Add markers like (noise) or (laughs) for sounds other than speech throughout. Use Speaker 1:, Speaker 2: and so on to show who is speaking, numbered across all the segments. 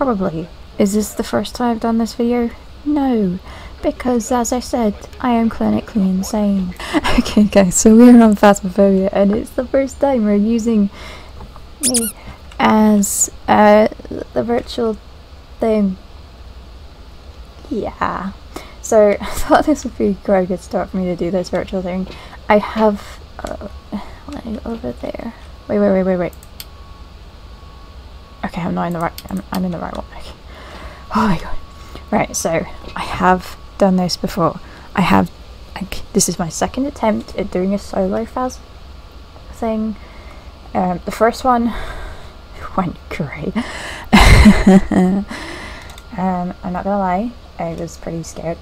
Speaker 1: Probably. Is this the first time I've done this video? No, because as I said, I am clinically insane. (laughs) okay guys, so we're on Phasmophobia and it's the first time we're using me as uh, the virtual thing. Yeah. So (laughs) I thought this would be quite a good start for me to do this virtual thing. I have uh, (sighs) over there. Wait, wait, wait, wait, wait. Okay, I'm not in the right. I'm, I'm in the right one. Okay. Oh my god. Right, so I have done this before. I have. Like, this is my second attempt at doing a solo phas thing. Um, the first one (laughs) went great. (laughs) um, I'm not gonna lie, I was pretty scared,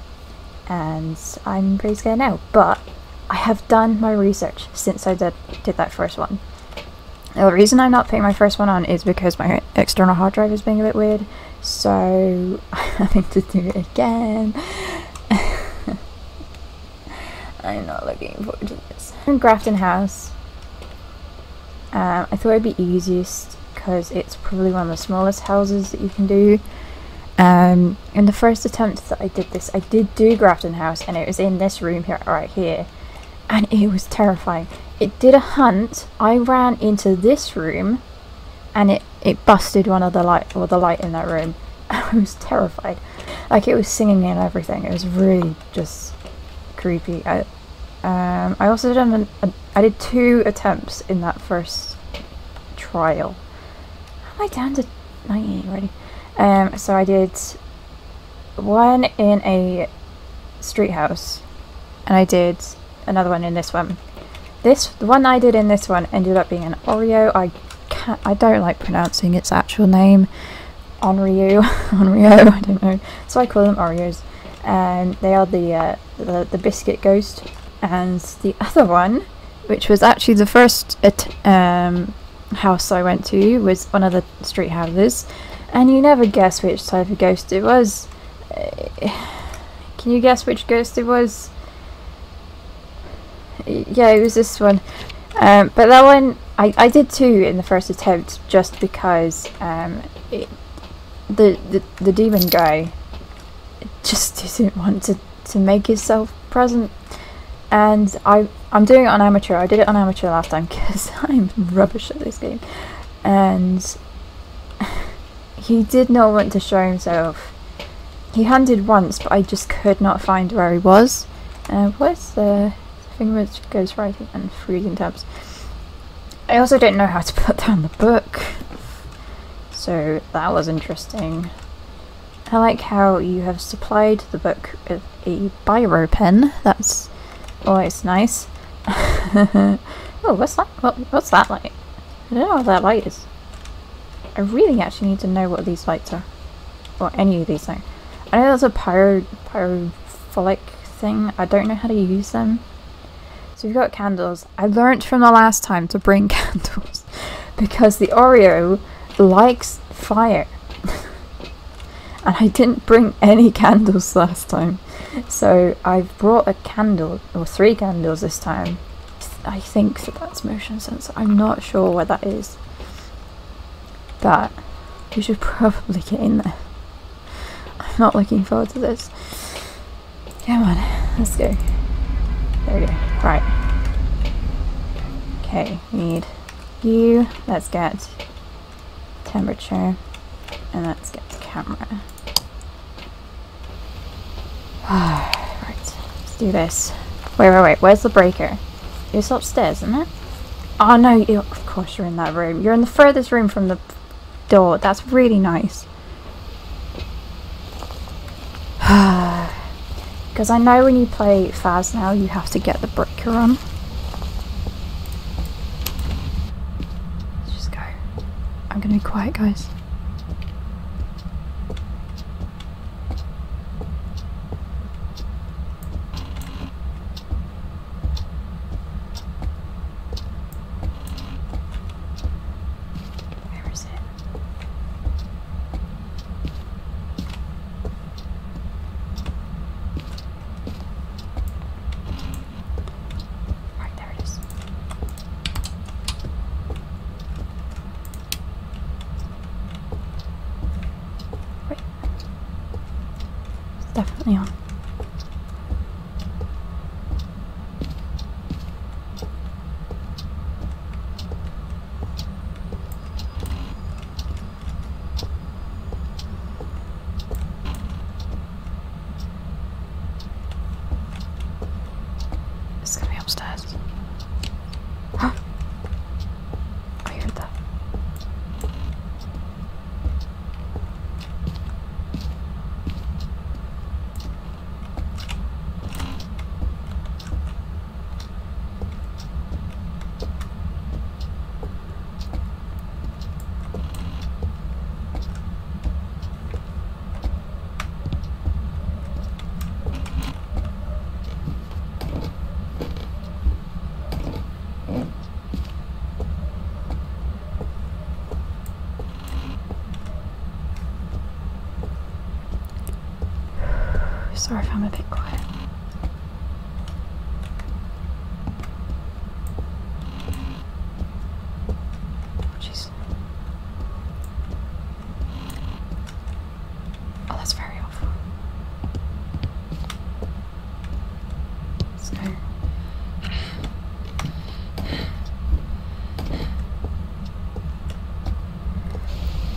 Speaker 1: and I'm pretty scared now. But I have done my research since I did did that first one. Now, the reason I'm not putting my first one on is because my external hard drive is being a bit weird, so (laughs) I'm having to do it again. (laughs) I'm not looking forward to this. In Grafton House, um, I thought it'd be easiest because it's probably one of the smallest houses that you can do. Um, in the first attempt that I did this, I did do Grafton House and it was in this room here, right here, and it was terrifying. It did a hunt, I ran into this room and it, it busted one of the light, or the light in that room. (laughs) I was terrified. Like it was singing and everything, it was really just creepy. I, um, I also did an, a, I did two attempts in that first trial. Am I down to 90 already? Um, so I did one in a street house, and I did another one in this one. This, the one I did in this one ended up being an Oreo. I can't, I don't like pronouncing its actual name. Onryu, (laughs) Onryo, I don't know. So I call them Oreos. And they are the, uh, the, the biscuit ghost. And the (laughs) other one, which was actually the first um, house I went to, was one of the street houses and you never guess which type of ghost it was. (sighs) Can you guess which ghost it was? Yeah, it was this one. Um, but that one, I, I did two in the first attempt just because um, it, the, the, the demon guy just didn't want to, to make himself present. And I, I'm doing it on amateur. I did it on amateur last time (laughs) because I'm rubbish at this game. And (laughs) he did not want to show himself. He hunted once, but I just could not find where he was. Uh, where's the which goes and freezing tabs? I also don't know how to put down the book. So that was interesting. I like how you have supplied the book with a biro pen. That's always nice. (laughs) oh, what's that? What, what's that light? I don't know what that light is. I really actually need to know what these lights are. Or any of these things. I know that's a pyro pyrophilic thing. I don't know how to use them. So we've got candles. I learnt from the last time to bring (laughs) candles. because the Oreo likes fire. (laughs) and I didn't bring any candles last time. So I've brought a candle, or three candles this time. I think that that's motion sensor. I'm not sure what that is that we should (laughs) probably get in there. I'm not looking forward to this. Come on, let's go. There we go. Right. Okay, we need you. Let's get temperature. And let's get the camera. (sighs) right, let's do this. Wait, wait, wait. Where's the breaker? It's upstairs, isn't it? Oh no, you, of course you're in that room. You're in the furthest room from the door. That's really nice. Because I know when you play Phas now, you have to get the breaker on. Let's just go. I'm gonna be quiet, guys. Definitely on. It's gonna be upstairs. I heard that. Sorry if I'm a bit quiet. Oh, jeez. Oh, that's very. (sighs)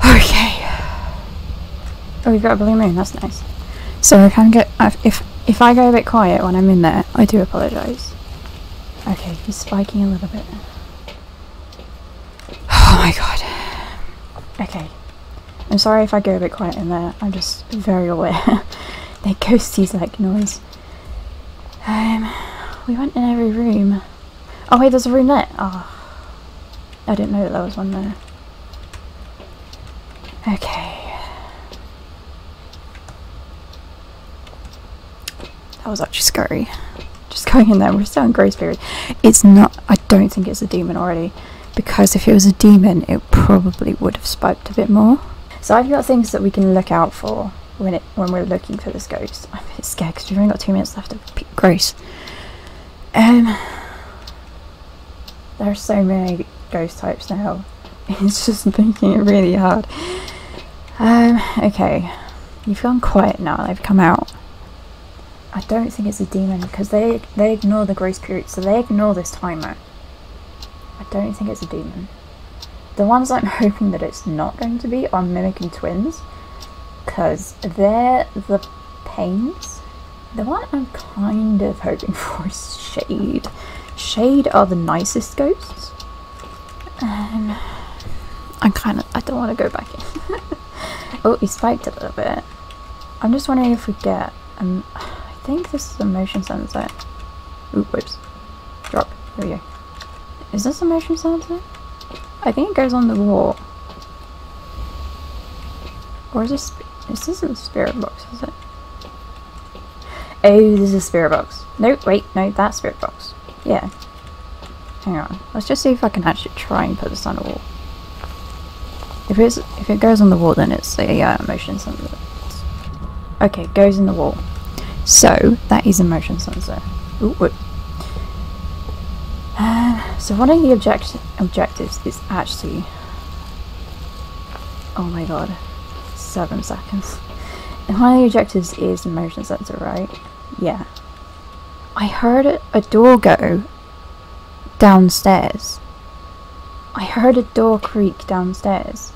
Speaker 1: Okay. Oh, we've got a blue moon. That's nice. So I can get if if I go a bit quiet when I'm in there, I do apologise. Okay, he's spiking a little bit. Oh my god. Okay. I'm sorry if I go a bit quiet in there. I'm just very aware. (laughs) that ghosties like noise. Um, we went in every room. Oh wait, there's a room there. Oh, I didn't know that there was one there. Okay. That was actually scary. Just going in there, we're still in grace period. It's not, I don't think it's a demon already. Because if it was a demon, it probably would have spiked a bit more. So I've got things that we can look out for when it when we're looking for this ghost. I'm a bit scared because we've only got two minutes left of grace. Um, there are so many ghost types now. (laughs) It's just making it really hard. Um, okay. You've gone quiet now, they've come out. I don't think it's a demon because they they ignore the grace period, so they ignore this timer. I don't think it's a demon. The ones I'm (laughs) hoping that it's not going to be are mimicking twins, because they're the pains. The one I'm kind of hoping (laughs) for is Shade. Shade are the nicest ghosts. Um, I'm kind of. I don't want to go back in. (laughs) oh, he spiked a little bit. I'm just wondering if we get. Um, I think this is a motion sensor. Ooh, whoops. Drop. There we go. Is this a motion sensor? I think it goes on the wall. Or is this... This isn't a spirit box, is it? Oh, this is a spirit box. No, wait, no, that's spirit box. Yeah. Hang on. Let's just see if I can actually try and put this on a wall. If it's if it goes on the wall, then it's a uh, motion sensor. Okay, goes in the wall. So that is a motion sensor. Ooh. Uh, so one of the object objectives is actually. Oh my god, seven seconds. And one of the objectives is the motion sensor, right? Yeah. I heard a door go downstairs. I heard a door creak downstairs,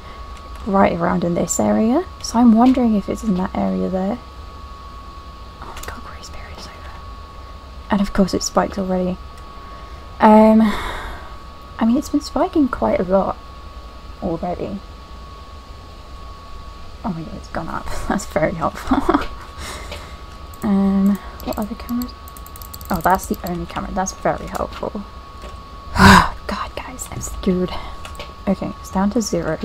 Speaker 1: right around in this area. So I'm wondering if it's in that area there. Oh my god, Grace Period is over. And of course it spiked already. Um, I mean it's been spiking quite a lot already. Oh my god, it's gone up. (laughs) That's very helpful. (laughs) um, what other cameras? Oh, that's the only camera. That's very helpful. Oh, (sighs) God, guys, I'm scared. Okay, it's down to zero.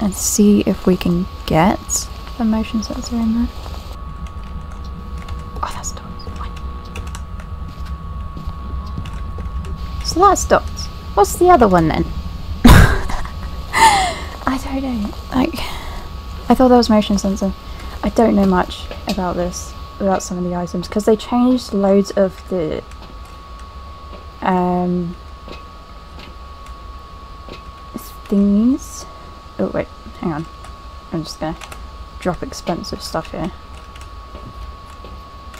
Speaker 1: And see if we can get the motion sensor in there. Oh, that's dots. Fine. That's dots. What's the other one then? (laughs) I don't know. Like, I thought that was motion sensor. I don't know much about this about some of the items because they changed loads of the um thingies. Oh wait, hang on. I'm just gonna drop expensive stuff here.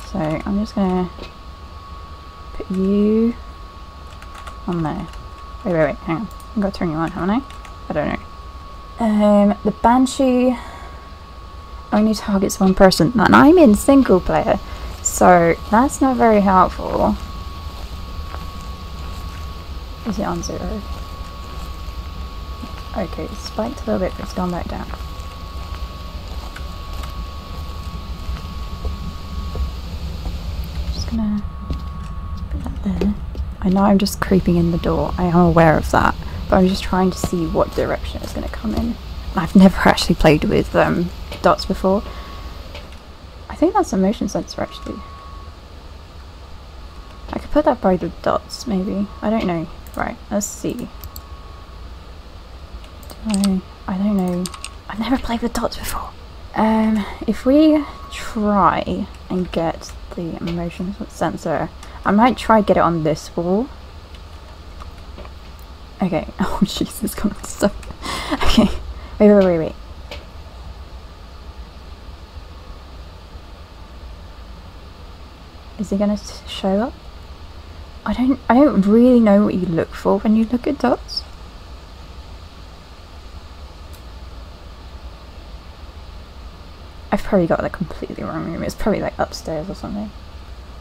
Speaker 1: So I'm just gonna put you on there. Wait, wait, wait, hang on. I've got to turn you on, haven't I? I don't know. Um, the Banshee only targets one person, and I'm in single player, so that's not very helpful. Is it on zero? Okay, it's spiked a little bit, but it's gone back down. Just gonna. I know I'm just creeping in the door, I am aware of that, but I'm just trying to see what direction it's going to come in. I've never (laughs) actually played with um, dots before. I think that's a motion sensor actually. I could put that by the dots maybe. I don't know. Right, let's see. I, I don't know. I've never played with dots before. Um, if we try and get the motion sensor, I might try get it on this wall. Okay. (laughs) Oh Jesus, come on, stop. Okay. Wait, wait, wait, wait. Is he gonna show up? I don't I don't really know what you look for when you look at dots. Probably got that completely wrong room. It's probably like upstairs or something.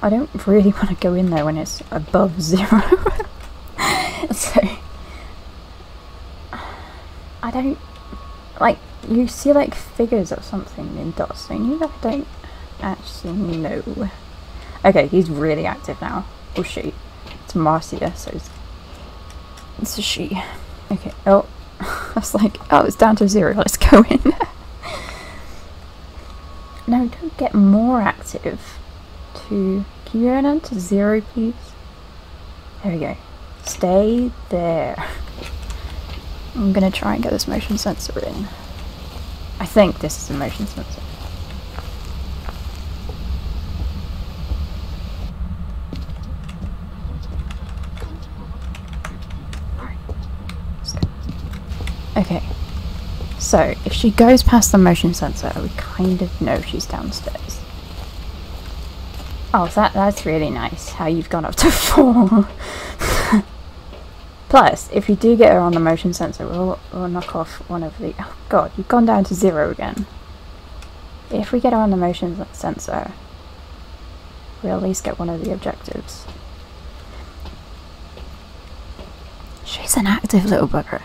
Speaker 1: I don't really (laughs) want to go in there when it's above (laughs) zero. (laughs) so (sighs) I don't like you see like figures of something in dots, don't you? I don't actually know. Okay, he's really active now. Oh she. It's Marcia, so it's, it's a she. Okay, oh I was like, oh it's down to zero, let's go in. No, don't get more active. To can you go down to zero please? There we go. Stay there. (laughs) I'm gonna try and get this motion sensor in. I think this is a motion sensor. Okay, so if she goes past the motion sensor, we kind of know she's downstairs. Oh, that that's really nice, how you've gone up to (laughs) four. Plus, if you do get her on the motion sensor, we'll, we'll knock off one of the... Oh god, you've gone down to zero again. If we get her on the motion sensor, we'll at least get one of the objectives. She's an active little bugger.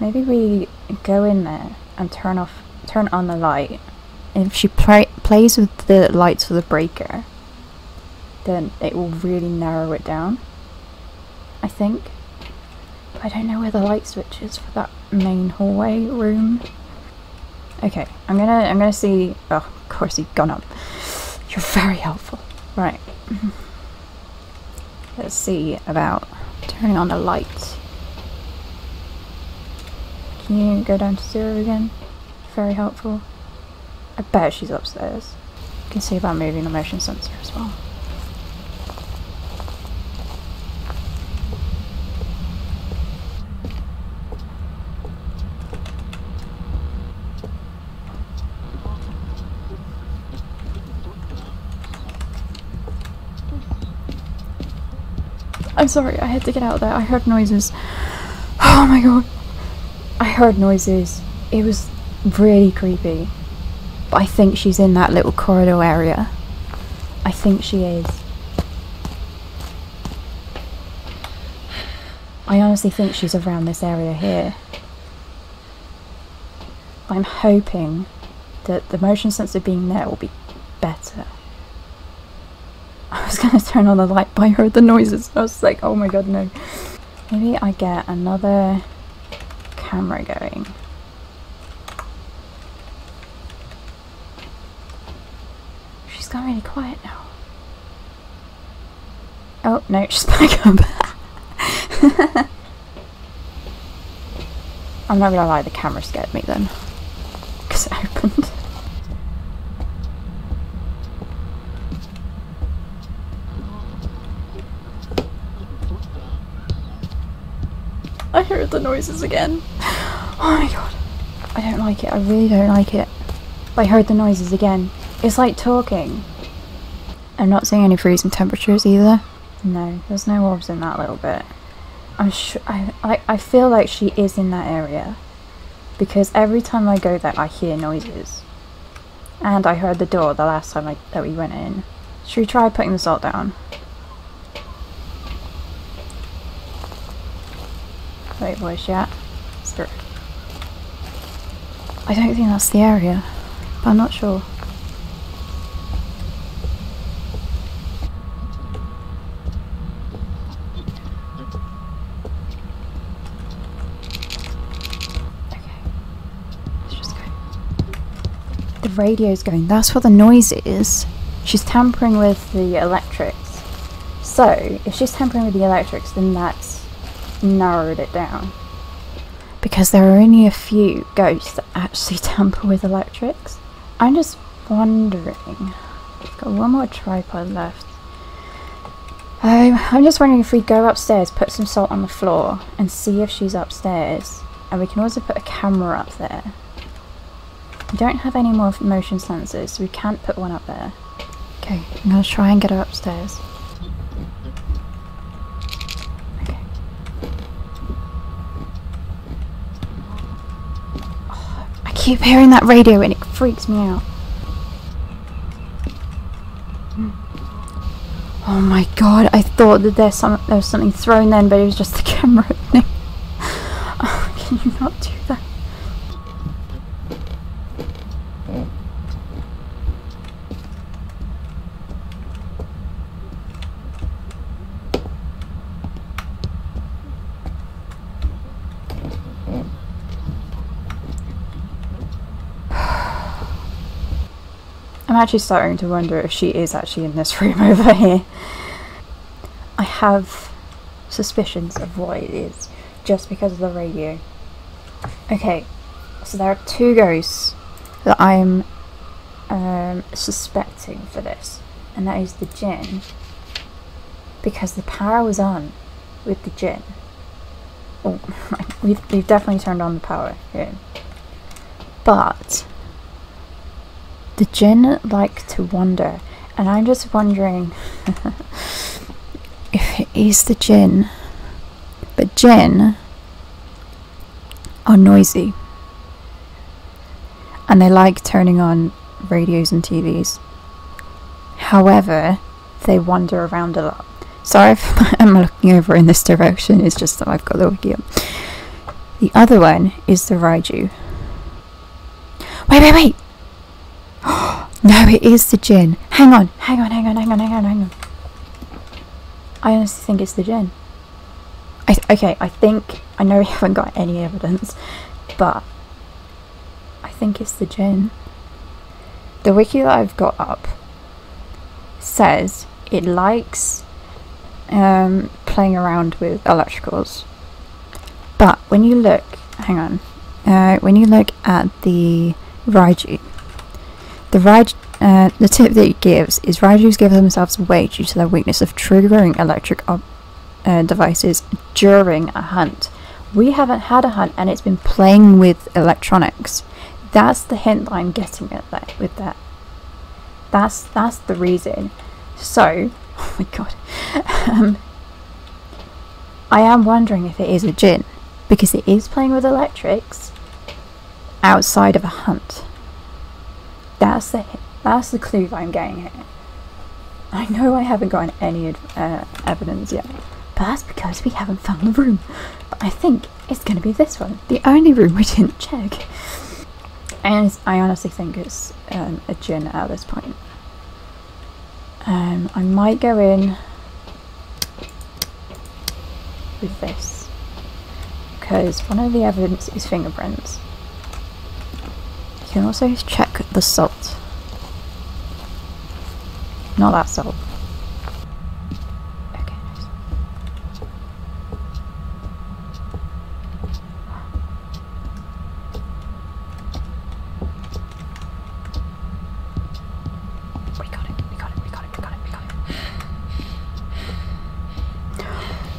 Speaker 1: Maybe we go in there and turn off, turn on the light. If she play, plays with the lights for the breaker, then it will really narrow it down. I think. I don't know where the light switch is for that main hallway room. Okay, I'm gonna I'm gonna see oh of course you've gone up. You're very helpful. Right. (laughs) Let's see about turning on the light. Can you go down to zero again? Very helpful. I bet she's upstairs. You can see about moving the motion sensor as well. I'm sorry, I had to get out of there. I heard noises. (sighs) Oh my god. Heard noises. It was really creepy. But I think she's in that little corridor area. I think she is. I honestly think she's around this area here. I'm hoping that the motion sensor being there will be better. I was gonna (laughs) turn on the light but I heard the noises. I was like, oh my god, no. Maybe I get another camera going. She's gone really quiet now. Oh, no, (laughs) she's back up. (laughs) I'm not gonna lie, the camera scared me then. Because it opened. I heard the noises again. Oh my god. I don't like it. I really don't like it. I heard the noises again. It's like talking. I'm not seeing any freezing temperatures either. No, there's no orbs in that little bit. I'm sure. I, I, I feel like she is in that area. Because every time I go there, I hear noises. And I heard the door the last time I, that we went in. Should we try putting the salt down? She? Stir. I don't think that's the area, but I'm not sure. Okay. Let's just go. The radio's going. That's what the noise is. She's tampering with the electrics. So, if she's tampering with the electrics, then that's narrowed it down. Because there are only a few ghosts that actually (laughs) tamper with electrics. I'm just wondering. I've got one more tripod left. Um, I'm just wondering if we go upstairs, put some salt on the floor, and see if she's upstairs. And we can also put a camera up there. We don't have any more motion sensors, so we can't put one up there. Okay, I'm gonna try and get her upstairs. Okay. Oh, I keep hearing that radio and it freaks me out. Oh my god, I thought that there's some there was something thrown then, but it was just the (laughs) camera opening. Oh, can you not do that? I'm actually starting to wonder if she is actually in this (laughs) room over here. I have suspicions of what it is just because of the radio. Okay, so there are two ghosts that I'm um, suspecting for this, and that is the Jinn because the power was on with the Jinn. Oh, (laughs) we've, we've definitely turned on the power here. But the Jinn like to wander, and I'm just wondering (laughs) if it is the Jinn. But Jinn are noisy, and they like turning on radios and TVs. However, they wander around a lot. Sorry if (laughs) I'm looking over in this direction, it's just that I've got the wiki up. The other one is the Raiju. Wait, wait, wait! No, it is the Jinn. Hang on, hang on, hang on, hang on, hang on, hang on. I honestly think it's the Jinn. I okay, I think I know we (laughs) haven't got any evidence, but I think it's the Jinn. The wiki that I've got up says it likes um, playing around with electricals, but when you look, hang on, uh, when you look at the Raiju, the uh, the tip that he gives is Raijus give themselves away due to their weakness of triggering electric uh, devices during a hunt. We haven't had a hunt and it's been playing with electronics. That's the hint that I'm getting at that with that. That's that's the reason. So, (laughs) oh my god, um, I am wondering if it is a Jinn because it is playing with electrics outside of a hunt. That's the that's the clue that I'm getting here. I know I haven't gotten any uh, evidence yet, but that's because we haven't found the room. But I think it's going to be this one, the only room we didn't check. And I honestly think it's um, a Jinn at this point. Um, I might go in with this because one of the evidence is fingerprints. Can also check the salt. Not that salt. We got it, we got it, we got it, we got it, we got it.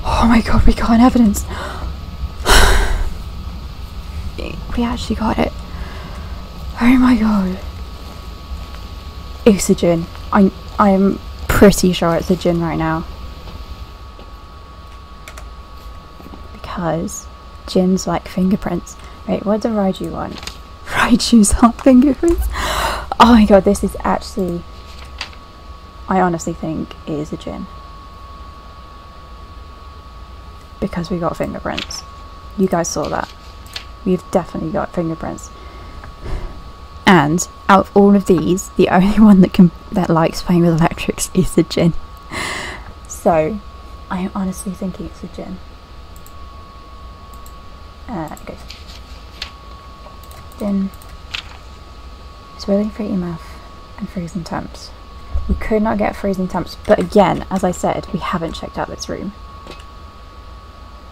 Speaker 1: Oh my god, we got an evidence. (gasps) We actually got it. Oh my god. It's a Jinn. I'm I'm pretty sure it's a Jinn right now. Because Jinns like fingerprints. Wait, what do Raiju want? (laughs) Raiju's (laughs) hot fingerprints? Oh my god, this is actually... I honestly think it is a Jinn. Because we got fingerprints. You guys saw that. We've definitely got fingerprints. And out of all of these, the (laughs) only one that can that likes playing with electrics is the Jinn. So, I am honestly thinking it's the Jinn. Uh, okay. Then it's really for EMF and freezing temps. We could not get freezing temps, but again, as I said, we haven't checked out this room.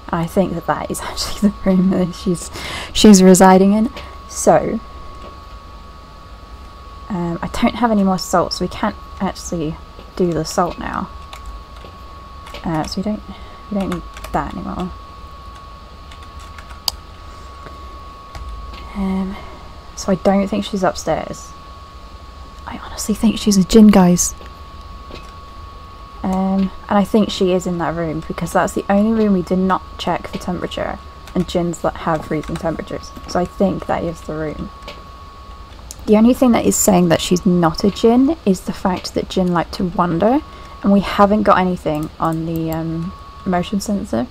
Speaker 1: I think that that is (laughs) actually the room that she's she's residing in. So I don't have any more salt, so we can't actually do the salt now. Uh, so we don't we don't need that anymore. Um, so I don't think she's upstairs. I honestly think she's a Jinn, guys. Um, and I think she is in that room because that's the only room we did not check for temperature and Jinns that have freezing temperatures. So I think that is the room. The only thing that is saying that she's not a Jinn is the fact that Jinn like to wander and we haven't got anything on the um, motion sensor.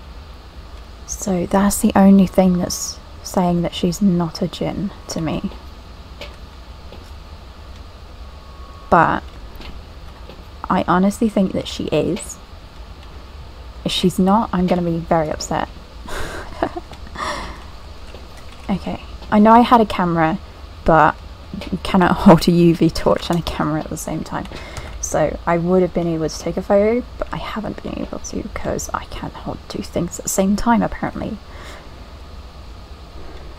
Speaker 1: So that's the only thing that's saying that she's not a Jinn to me. But I honestly think that she is. If she's not, I'm going to be very upset. (laughs) okay, I know I had a camera, but you cannot (laughs) hold a UV torch and a camera at the same time. So I would have been able to take a photo, but I haven't been able to because I can't hold two things at the same time apparently.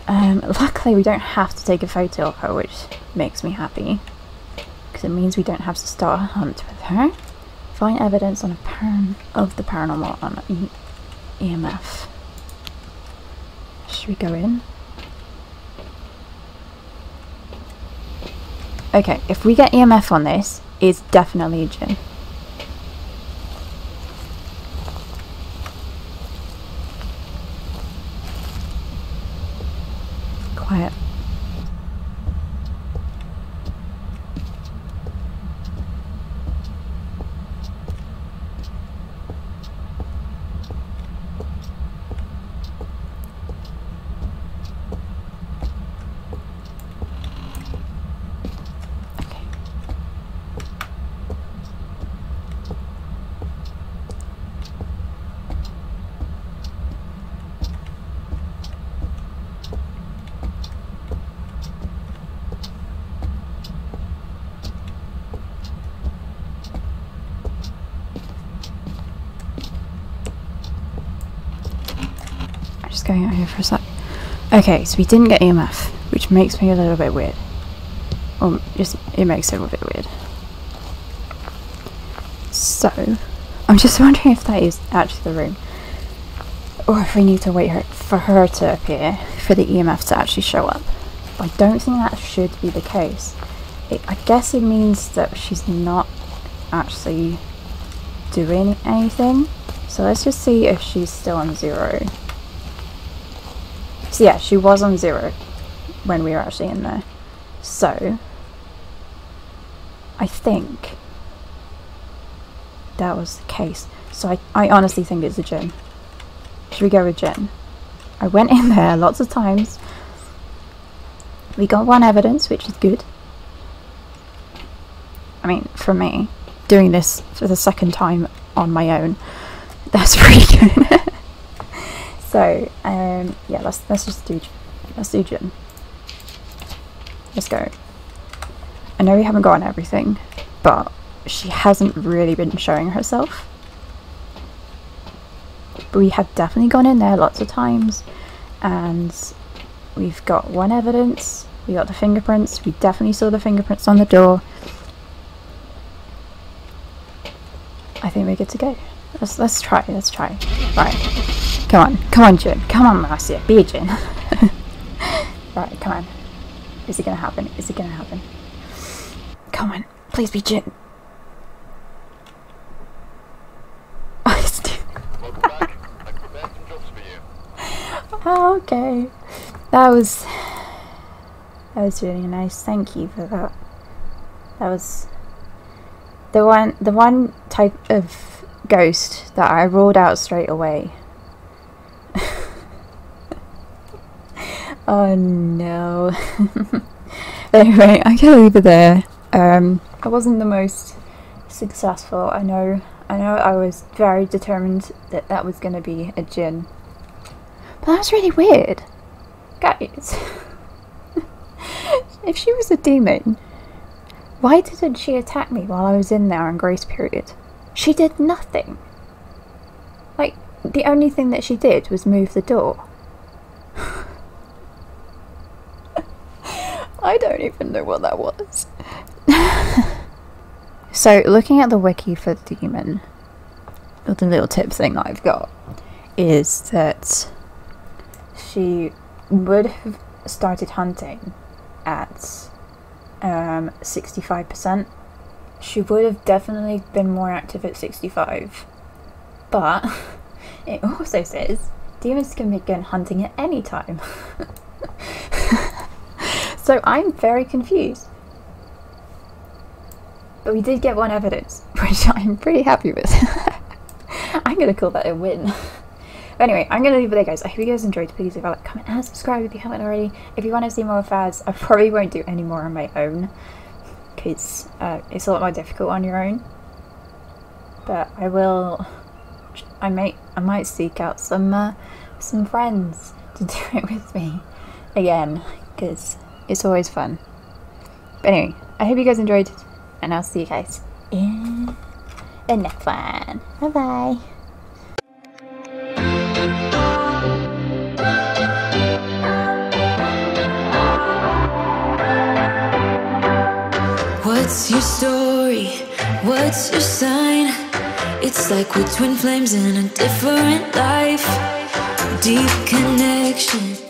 Speaker 1: Um, luckily we don't have to take a photo of her, which makes me happy. Because it means we don't have to start a hunt with her. Find evidence on a paran of the paranormal on e EMF. Should we go in? Okay, if we get EMF on this, it's definitely a Jinn. Quiet. Okay. Going out here for a sec. Okay, so we didn't get EMF, which makes me a little bit weird. Well, just it makes it a little bit weird. So, I'm just wondering if that is actually the room, or if we need to wait her, for her to appear for the EMF to actually show up. I don't think that should be the case. It, I guess it means that she's not actually doing anything. So let's just see if she's still on zero. Yeah, she was on zero when we were actually in there. So I think that was the case. So I, I honestly think it's a Jinn. Should we go with Jinn? I went in (laughs) there lots of times. We got one evidence, which is good. I mean, for me, doing this for the second time on my own, (laughs) that's pretty good. (laughs) so, um, yeah, let's let's just do let's do Jinn. Let's go. I know we haven't gotten everything, but she hasn't really been showing herself. But we have definitely gone in there lots of times, and we've got one evidence. We got the fingerprints. We definitely saw the fingerprints on the door. I think we're good to go. Let's let's try. Let's try. Right. Come on. Come on, Jinn. Come on, Marcia. Be a Jinn. (laughs) right. Come on. Is it gonna happen? Is it gonna happen? Come on. Please be Jinn. oh, (laughs) (laughs) okay. That was that was really nice. Thank you for that. That was the one the one type of ghost that I ruled out straight away. Oh no. (laughs) anyway, I can leave it there. Um, I wasn't the most successful. I know. I know. I was very determined that that was going to be a Jinn, But that's really weird, guys. (laughs) if she was a demon, why didn't she attack me while I was in there on grace period? She did nothing. Like, the only thing that she did was move the door. I don't even know what that was. (laughs) so, looking at the wiki for the demon, the little tip thing I've got is that she would have started hunting at um, 65%. She would have definitely been more active at 65. But (laughs) it also says demons can begin hunting at any time. (laughs) so I'm very confused. But we did get one evidence, (laughs) which I'm pretty happy with. (laughs) I'm gonna call that a win. But (laughs) anyway, I'm going to leave it there, guys. I hope you guys enjoyed. Please leave a like, comment, and subscribe if you haven't already. If you want to see more Phas, I probably won't do any more on my own. Because uh, it's a lot more difficult on your own. But I will... I might, I might seek out some, uh, some friends to do it with me again. Because it's always fun. But anyway, I hope you guys enjoyed. And I'll see you guys in the next one. Bye-bye.
Speaker 2: What's your story? What's your sign? It's like we're twin flames in a different life. Deep connection